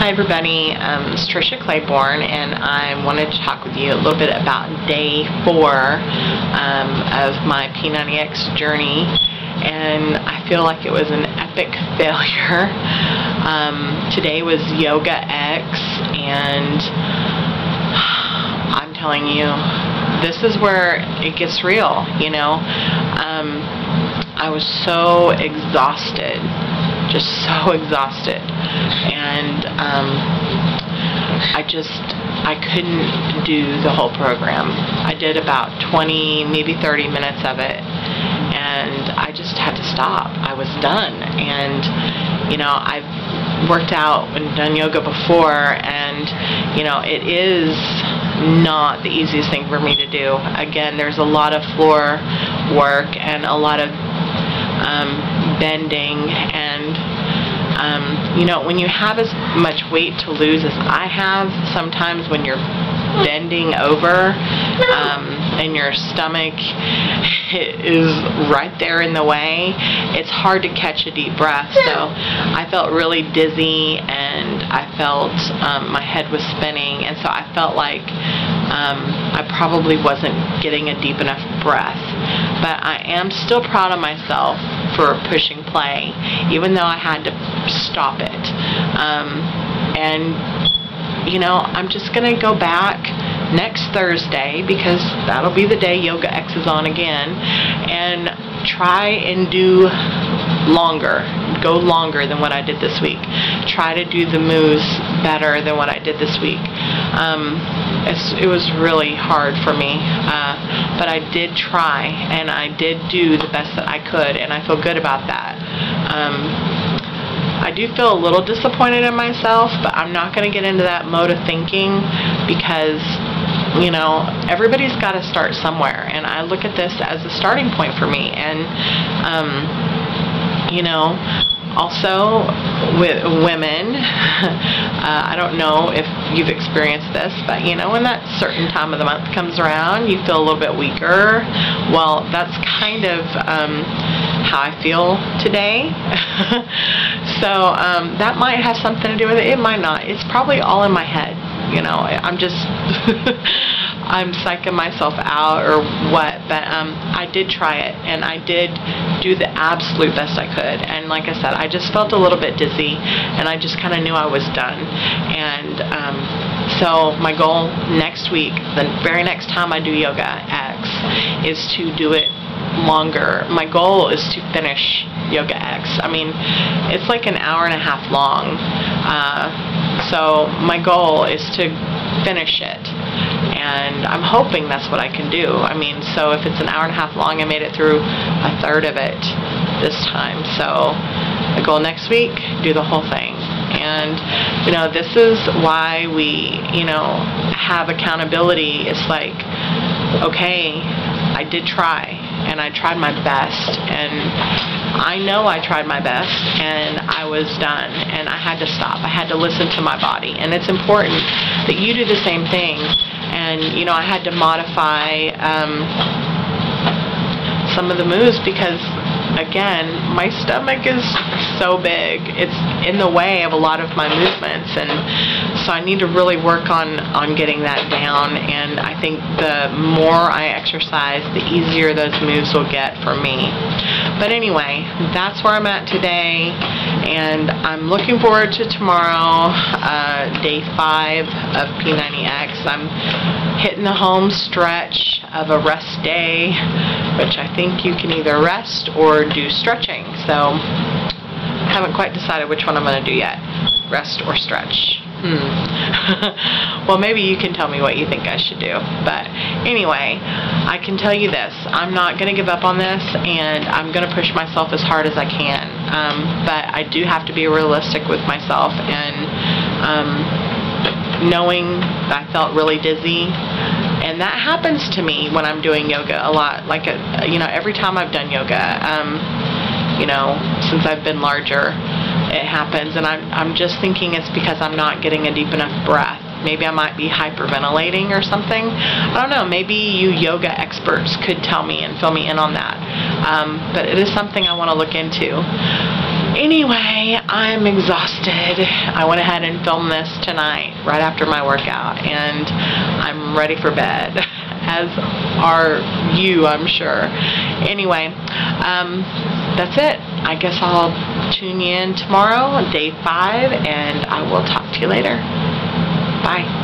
Hi everybody, um, it's Tricia Claiborne and I wanted to talk with you a little bit about day four um, of my P90X journey and I feel like it was an epic failure. Um, today was Yoga X and I'm telling you, this is where it gets real, you know. Um, I was so exhausted just so exhausted and um, I just I couldn't do the whole program. I did about 20 maybe 30 minutes of it. And I just had to stop. I was done. And you know I've worked out and done yoga before. And you know it is not the easiest thing for me to do. Again there's a lot of floor work and a lot of um, bending. And um, you know when you have as much weight to lose as I have sometimes when you're bending over um, and your stomach is right there in the way it's hard to catch a deep breath. So I felt really dizzy and I felt um, my head was spinning. And so I felt like um, I probably wasn't getting a deep enough breath. But I am still proud of myself for pushing play, even though I had to stop it. Um, and, you know, I'm just going to go back next Thursday because that'll be the day Yoga X is on again and try and do longer go longer than what I did this week. Try to do the moves better than what I did this week. Um, it was really hard for me uh, but I did try and I did do the best that I could and I feel good about that um, I do feel a little disappointed in myself but I'm not going to get into that mode of thinking because you know, everybody's got to start somewhere, and I look at this as a starting point for me. And, um, you know, also with women, uh, I don't know if you've experienced this, but you know, when that certain time of the month comes around, you feel a little bit weaker. Well, that's kind of um, how I feel today. so um, that might have something to do with it. It might not. It's probably all in my head you know, I'm just, I'm psyching myself out or what, but um, I did try it and I did do the absolute best I could. And like I said, I just felt a little bit dizzy and I just kind of knew I was done. And um, so my goal next week, the very next time I do Yoga X, is to do it longer. My goal is to finish Yoga X. I mean, it's like an hour and a half long. Uh, so my goal is to finish it. And I'm hoping that's what I can do. I mean, so if it's an hour and a half long, I made it through a third of it this time. So the goal next week, do the whole thing. And, you know, this is why we, you know, have accountability. It's like, okay, I did try and I tried my best and I know I tried my best and I was done and I had to stop. I had to listen to my body and it's important that you do the same thing and you know I had to modify um, some of the moves because again my stomach is so big. It's in the way of a lot of my movements and so I need to really work on on getting that down and I think the more I exercise the easier those moves will get for me. But anyway that's where I'm at today and I'm looking forward to tomorrow uh, day 5 of P90X I'm hitting the home stretch of a rest day which I think you can either rest or do stretching so I haven't quite decided which one I'm going to do yet rest or stretch Hmm. well, maybe you can tell me what you think I should do. But anyway, I can tell you this. I'm not going to give up on this, and I'm going to push myself as hard as I can. Um, but I do have to be realistic with myself, and um, knowing that I felt really dizzy, and that happens to me when I'm doing yoga a lot. Like, a, uh, you know, every time I've done yoga, um, you know, since I've been larger, it happens and I'm, I'm just thinking it's because I'm not getting a deep enough breath. Maybe I might be hyperventilating or something. I don't know. Maybe you yoga experts could tell me and fill me in on that. Um, but it is something I want to look into. Anyway, I'm exhausted. I went ahead and filmed this tonight, right after my workout, and I'm ready for bed, as are you, I'm sure. Anyway, um, that's it. I guess I'll tune in tomorrow, day five, and I will talk to you later. Bye.